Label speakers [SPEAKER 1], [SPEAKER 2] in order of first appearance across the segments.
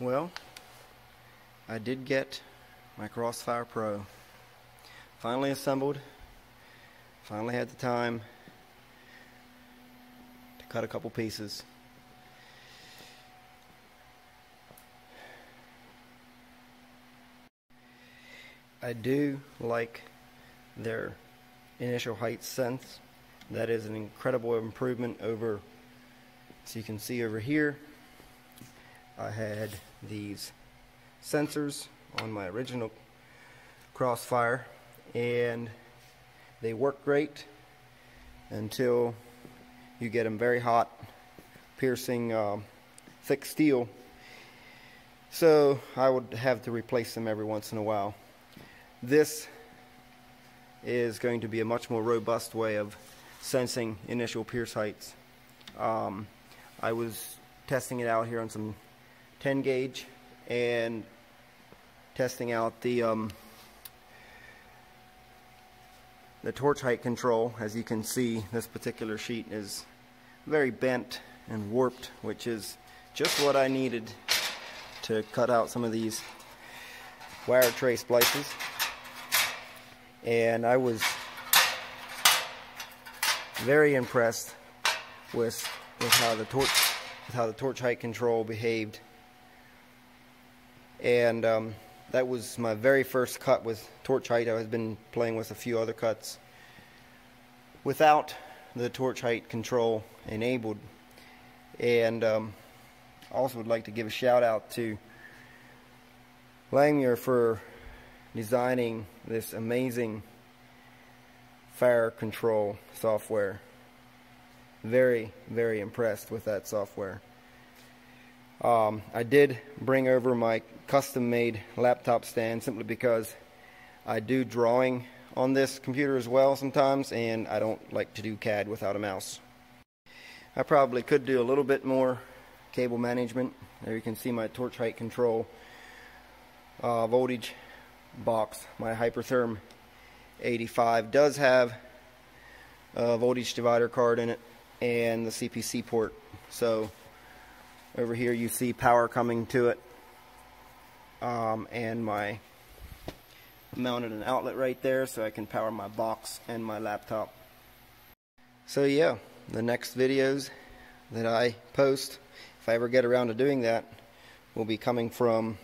[SPEAKER 1] Well, I did get my Crossfire Pro. Finally assembled. Finally had the time to cut a couple pieces. I do like their initial height sense. That is an incredible improvement over, so you can see over here, I had these sensors on my original Crossfire and they work great until you get them very hot, piercing um, thick steel. So I would have to replace them every once in a while. This is going to be a much more robust way of sensing initial pierce heights. Um, I was testing it out here on some 10 gauge and testing out the um, the torch height control. As you can see this particular sheet is very bent and warped which is just what I needed to cut out some of these wire tray splices. And I was very impressed with with how the torch with how the torch height control behaved and um, that was my very first cut with torch height. I have been playing with a few other cuts without the torch height control enabled and um, also would like to give a shout out to Langmuir for designing this amazing fire control software. Very, very impressed with that software. Um, I did bring over my custom made laptop stand simply because I do drawing on this computer as well sometimes and I don't like to do CAD without a mouse. I probably could do a little bit more cable management. There you can see my torch height control uh, voltage box. My Hypertherm 85 does have a voltage divider card in it and the CPC port. So over here you see power coming to it um, and my mounted an outlet right there so I can power my box and my laptop. So yeah, the next videos that I post, if I ever get around to doing that, will be coming from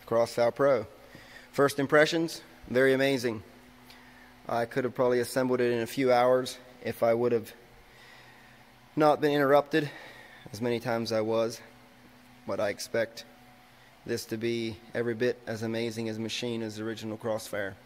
[SPEAKER 1] the Crossfire Pro. First impressions, very amazing. I could have probably assembled it in a few hours if I would have not been interrupted as many times I was, but I expect this to be every bit as amazing as machine as the original Crossfire.